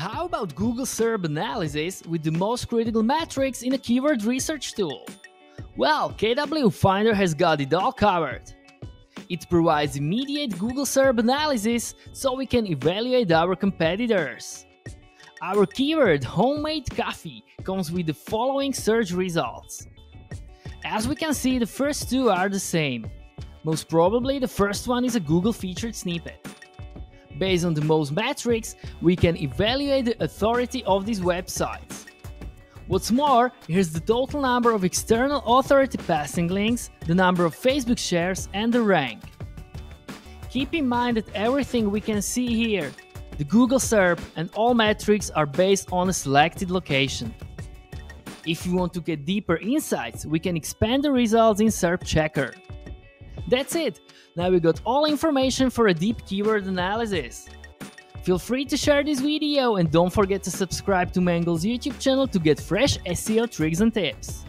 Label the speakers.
Speaker 1: How about Google SERP analysis with the most critical metrics in a keyword research tool? Well, KWFinder has got it all covered. It provides immediate Google SERP analysis so we can evaluate our competitors. Our keyword homemade coffee comes with the following search results. As we can see, the first two are the same. Most probably the first one is a Google featured snippet. Based on the Moz metrics, we can evaluate the authority of these websites. What's more, here's the total number of external authority passing links, the number of Facebook shares, and the rank. Keep in mind that everything we can see here, the Google SERP and all metrics are based on a selected location. If you want to get deeper insights, we can expand the results in SERPChecker. That's it! Now we got all information for a deep keyword analysis. Feel free to share this video and don't forget to subscribe to Mangools YouTube channel to get fresh SEO tricks and tips.